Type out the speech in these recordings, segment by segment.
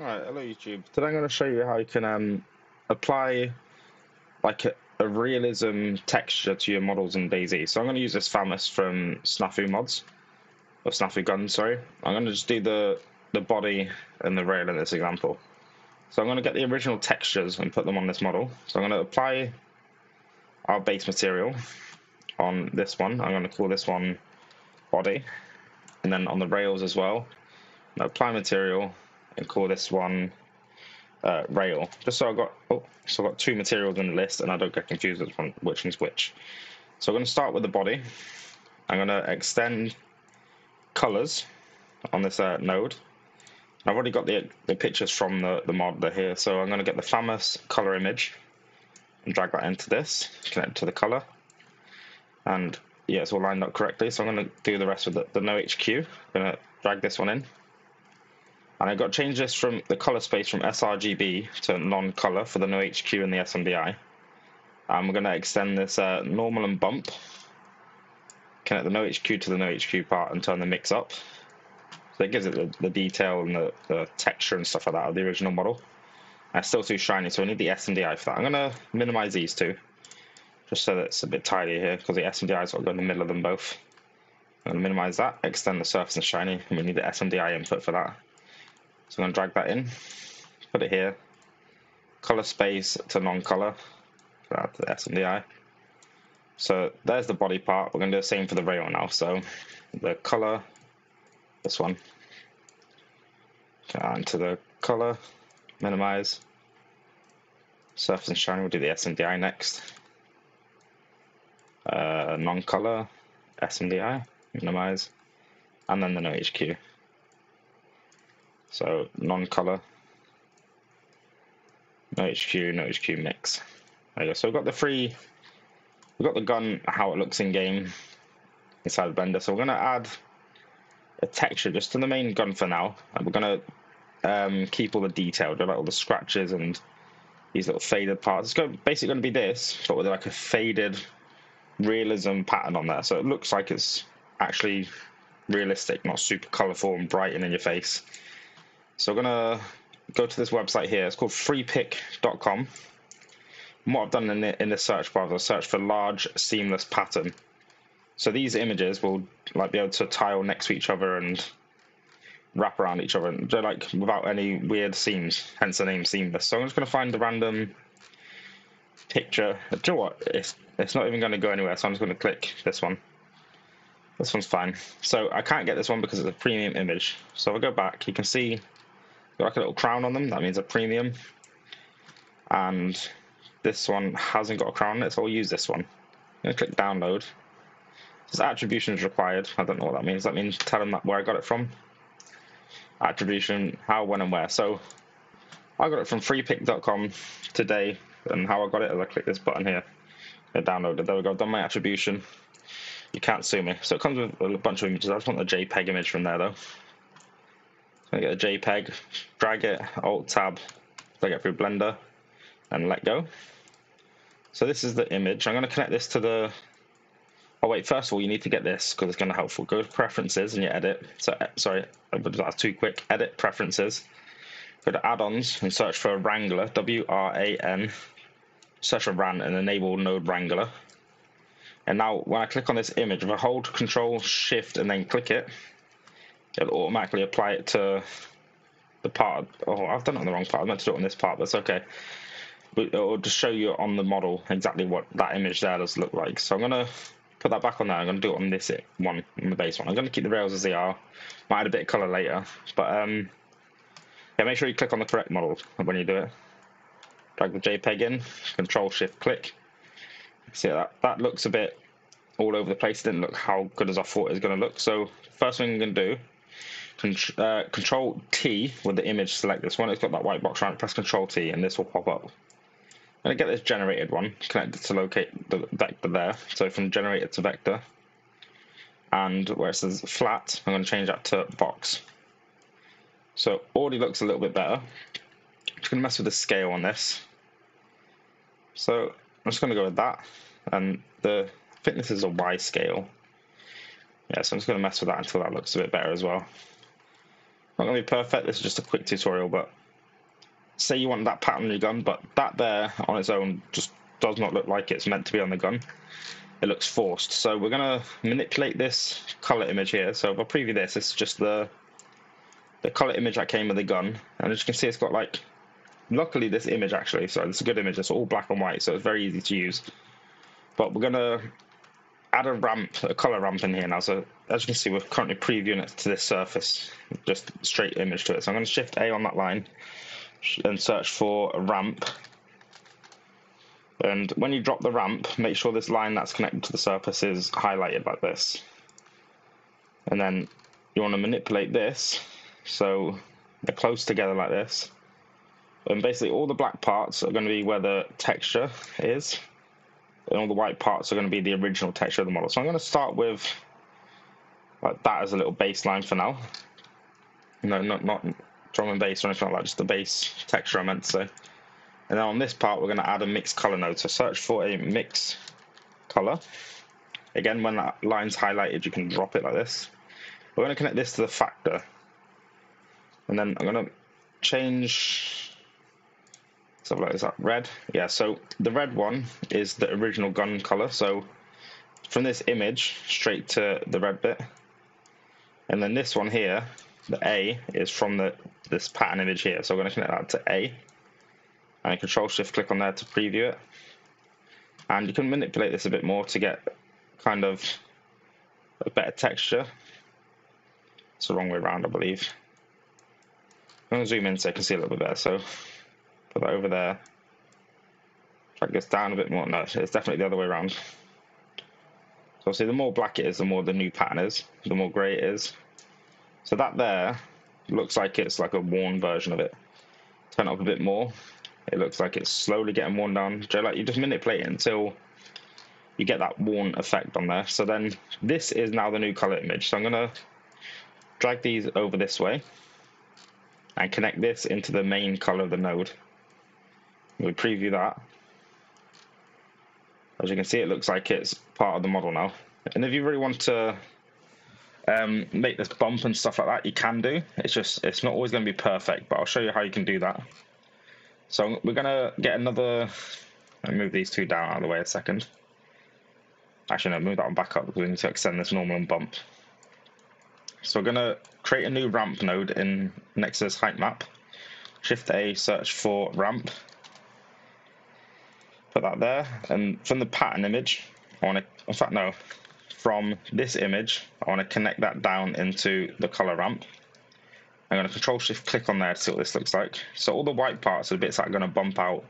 Alright, hello YouTube. Today I'm going to show you how you can um, apply like a, a, realism texture to your models in DayZ. So I'm going to use this FAMAS from Snafu Mods, or Snafu Gun, sorry. I'm going to just do the, the body and the rail in this example. So I'm going to get the original textures and put them on this model. So I'm going to apply our base material on this one. I'm going to call this one body. And then on the rails as well, apply material and call this one uh, rail. Just so I got oh, so I got two materials in the list, and I don't get confused which which one's which. So I'm going to start with the body. I'm going to extend colors on this uh, node. I've already got the the pictures from the the mod here, so I'm going to get the FAMAS color image and drag that into this, connect to the color, and yeah, it's all lined up correctly. So I'm going to do the rest with the, the no HQ. I'm going to drag this one in. And I got to change this from the color space from sRGB to non-color for the no HQ and the SMDI. And we're going to extend this uh, normal and bump, connect the no HQ to the no HQ part and turn the mix up. So it gives it the, the detail and the, the, texture and stuff like that of the original model. It's still too shiny, so we need the SMDI for that. I'm going to minimize these two, just so that it's a bit tidier here, because the SMDI is sort of go in the middle of them both. I'm going to minimize that, extend the surface and shiny, and we need the SMDI input for that. So I'm going to drag that in, put it here, color space to non-color, add the SMDI. So there's the body part. We're going to do the same for the rail now. So the color, this one, and to the color, minimize, surface and shine. We'll do the s and SMDI next. Uh, non-color, s and SMDI, minimize, and then the no HQ. So non-color, no HQ, no HQ mix. There you go. So we've got the free, we've got the gun, how it looks in game inside the blender. So we're going to add a texture just to the main gun for now. And we're going to um, keep all the detail, like all the scratches and these little faded parts. It's going, basically to be this, but with like a faded realism pattern on there. So it looks like it's actually realistic, not super colorful and bright and in your face. So I'm gonna go to this website here. It's called freepik.com. What I've done in the, in the search bar is I search for large seamless pattern. So these images will like be able to tile next to each other and wrap around each other, and like without any weird seams. Hence the name seamless. So I'm just gonna find the random picture. Do you know what? It's it's not even gonna go anywhere. So I'm just gonna click this one. This one's fine. So I can't get this one because it's a premium image. So if I go back, you can see got a little crown on them. That means a premium. And this one hasn't got a crown on it, so I'll use this one. I'm going to click download. This attribution is required. I don't know what that means. That means tell them where I got it from. Attribution, how, when, and where. So I got it from freepik.com today, and how I got it is I click this button here. I downloaded. There we go. I've done my attribution. You can't sue me. So it comes with a bunch of images. I just want the JPEG image from there, though. I get a JPEG, drag it, Alt Tab, drag it through Blender, and let go. So this is the image. I'm going to connect this to the. Oh wait, first of all, you need to get this because it's going to helpful. Go to Preferences and you edit. So uh, sorry, that's too quick. Edit Preferences. Go to Add-ons and search for Wrangler. W R A N. Search for RAN and enable Node Wrangler. And now when I click on this image, if I hold Control Shift and then click it, it'll automatically apply it to the part. Oh, I've done it on the wrong part. I meant to do it on this part, but it's okay. But it'll just show you on the model exactly what that image there does look like. So I'm gonna put that back on there. I'm gonna do it on this one, on the base one. I'm gonna keep the rails as they are. Might add a bit of color later, but um, yeah, make sure you click on the correct model when you do it. Drag the JPEG in, Control Shift click. See that that looks a bit all over the place. It didn't look how good as I thought it was going to look. So first thing I'm going to do uh, control T with the image select this one. It's got that white box around. Press Control T and this will pop up. I'm going to get this generated one connected to locate the vector there. So from generated to vector. And where it says flat, I'm going to change that to box. So already looks a little bit better. I'm just going to mess with the scale on this. So I'm just going to go with that. And the this is a Y scale. Yeah, so I'm just going to mess with that until that looks a bit better as well. Not going to be perfect, this is just a quick tutorial, but say you want that pattern on your gun, but that there on its own just does not look like it's meant to be on the gun. It looks forced. So we're going to manipulate this color image here. So if I preview this, it's just the the color image that came with the gun. And as you can see, it's got like, luckily this image actually, so it's a good image. It's all black and white, so it's very easy to use. But we're going to add a ramp, a color ramp in here now. So as you can see, we're currently previewing it to this surface, just straight image to it. So I'm going to shift A on that line and search for a ramp. And when you drop the ramp, make sure this line that's connected to the surface is highlighted like this. And then you want to manipulate this so they're close together like this. And basically all the black parts are going to be where the texture is and all the white parts are going to be the original texture of the model. So I'm going to start with like that as a little baseline for now. No, not not drum and bass or anything like that, just the base texture I meant to say. And then on this part, we're going to add a mix color node. So search for a mix color. Again, when that line's highlighted, you can drop it like this. We're going to connect this to the factor. And then I'm going to change so like is that red? Yeah, so the red one is the original gun color. So from this image straight to the red bit. And then this one here, the A, is from the this pattern image here. So I'm going to connect that to A. And control shift click on there to preview it. And you can manipulate this a bit more to get kind of a better texture. It's the wrong way around, I believe. I'm going to zoom in so I can see a little bit better. So Put that over there. Drag this down a bit more. No, it's definitely the other way around. So see, the more black it is, the more the new pattern is, the more grey it is. So that there looks like it's like a worn version of it. Turn it up a bit more. It looks like it's slowly getting worn down. So like you just manipulate it until you get that worn effect on there. So then this is now the new color image. So I'm gonna drag these over this way and connect this into the main color of the node. We preview that. As you can see, it looks like it's part of the model now. And if you really want to um, make this bump and stuff like that, you can do. It's just, it's not always going to be perfect, but I'll show you how you can do that. So we're going to get another, me move these two down out of the way a second. Actually, no, move that one back up because we need to extend this normal and bump. So we're going to create a new ramp node in this height map. Shift A, search for ramp, put that there. And from the pattern image, I want to, in fact, no, from this image, I want to connect that down into the color ramp. I'm going to control shift click on there to see what this looks like. So all the white parts are the bits that are going to bump out.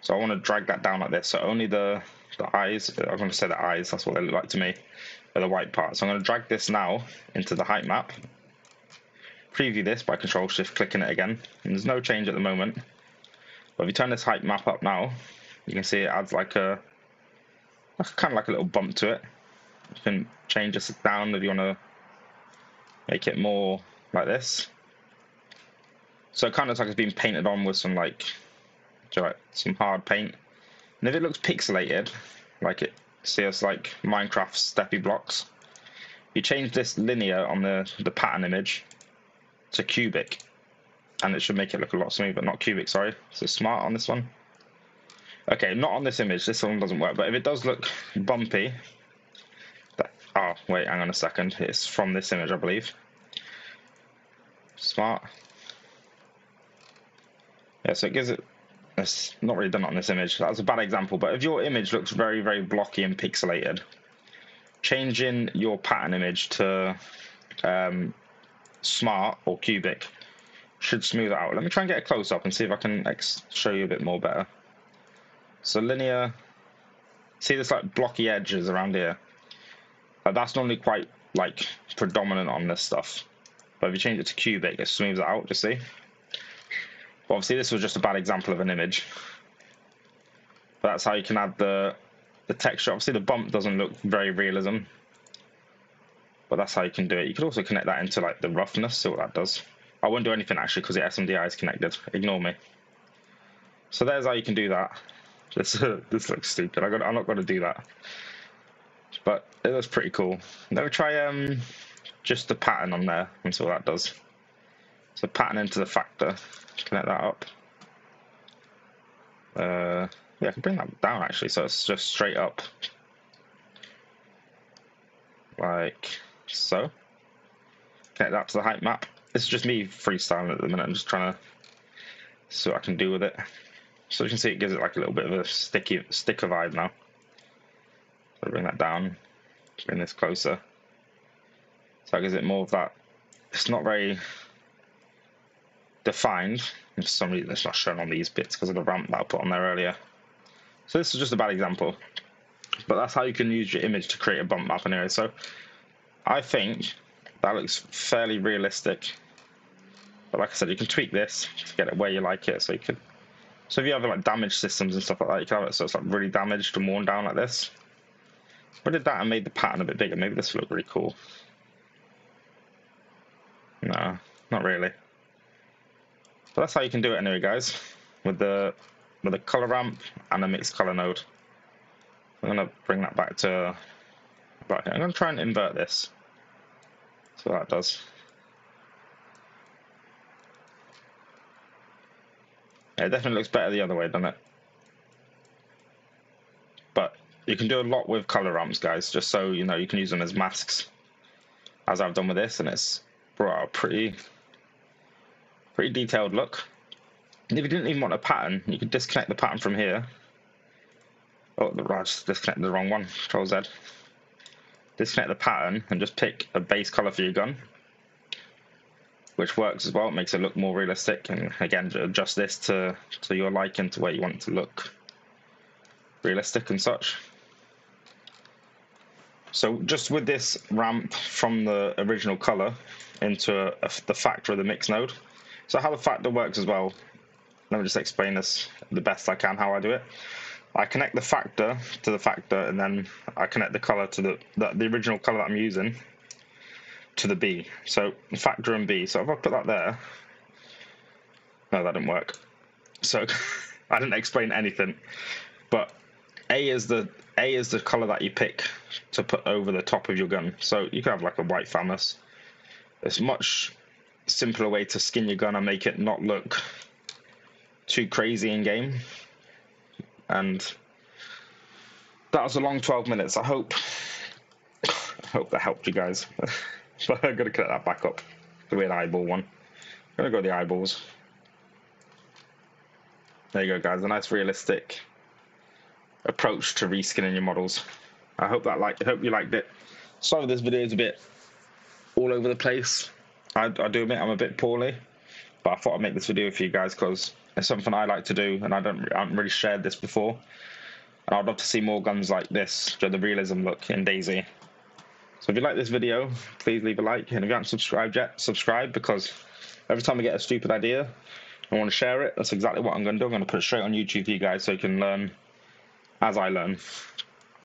So I want to drag that down like this. So only the, the eyes, uh, I'm going to say the eyes, that's what they look like to me, are the white parts. So I'm going to drag this now into the height map. Preview this by control shift clicking it again. And there's no change at the moment. But if you turn this height map up now, you can see it adds like a kind of like a little bump to it. You can change this down if you want to make it more like this. So it kind of looks like it's been painted on with some like, some hard paint. And if it looks pixelated, like it see it's like Minecraft steppy blocks, you change this linear on the, the pattern image to cubic and it should make it look a lot smoother, not cubic, sorry. So smart on this one. Okay, not on this image. This one doesn't work. But if it does look bumpy, that, oh wait, hang on a second. It's from this image, I believe. Smart. Yeah, so it gives it. It's not really done on this image. That's a bad example. But if your image looks very, very blocky and pixelated, changing your pattern image to um, smart or cubic should smooth it out. Let me try and get a close up and see if I can show you a bit more better. So linear, see this like blocky edges around here? Like that's normally quite like predominant on this stuff. But if you change it to cubic, it smooths it out, you see? But obviously this was just a bad example of an image. But that's how you can add the, the texture. Obviously the bump doesn't look very realism. But that's how you can do it. You could also connect that into like the roughness, see what that does. I won't do anything actually because the SMDI is connected. Ignore me. So there's how you can do that. This this looks stupid. I got I'm not going to do that. But it looks pretty cool. Let me try um just the pattern on there and see what that does. So pattern into the factor. Connect that up. Uh, yeah, I can bring that down actually, so it's just straight up. Like so. Connect that to the height map. This is just me freestyling at the minute. I'm just trying to see what I can do with it. So you can see it gives it like a little bit of a sticky sticker vibe now. So bring that down, bring this closer. So it gives it more of that. It's not very defined. For some reason, it's not shown on these bits because of the ramp that I put on there earlier. So this is just a bad example. But that's how you can use your image to create a bump map anyway. So I think that looks fairly realistic. But like I said, you can tweak this to get it where you like it. So you could, so if you have like damaged systems and stuff like that, you can have it so it's like really damaged and worn down like this. If I did that and made the pattern a bit bigger, maybe this would look really cool. No, not really. But that's how you can do it anyway, guys, with the with a color ramp and a mixed color node. I'm gonna bring that back to back here. I'm gonna try and invert this. So that does. It definitely looks better the other way, doesn't it? But you can do a lot with color ramps, guys, just so you know you can use them as masks, as I've done with this, and it's brought a pretty, pretty detailed look. And if you didn't even want a pattern, you could disconnect the pattern from here. Oh, the right, disconnected the wrong one. Control Z. Disconnect the pattern and just pick a base color for your gun, which works as well. It makes it look more realistic. And again, adjust this to to your liking to where you want to look realistic and such. So just with this ramp from the original color into a, a, the factor of the mix node. So how the factor works as well, let me just explain this the best I can how I do it. I connect the factor to the factor and then I connect the color to the, the, the original color that I'm using to the B. So factor and B. So if I put that there, no, that didn't work. So I didn't explain anything, but A is the A is the color that you pick to put over the top of your gun. So you can have like a white FAMAS. It's much simpler way to skin your gun and make it not look too crazy in game. And that was a long 12 minutes. I hope I hope that helped you guys. but I'm gonna cut that back up. The weird eyeball one. I'm gonna go the eyeballs. There you go, guys. A nice realistic approach to reskinning your models. I hope that like I hope you liked it. Sorry this video is a bit all over the place. I, I do admit I'm a bit poorly, but I thought I'd make this video for you guys because it's something I like to do, and I don't I haven't really shared this before. And I'd love to see more guns like this, the realism look in DayZ. So if you like this video, please leave a like, and if you haven't subscribed yet, subscribe because every time I get a stupid idea, I want to share it. That's exactly what I'm going to do. I'm going to put it straight on YouTube for you guys so you can learn as I learn.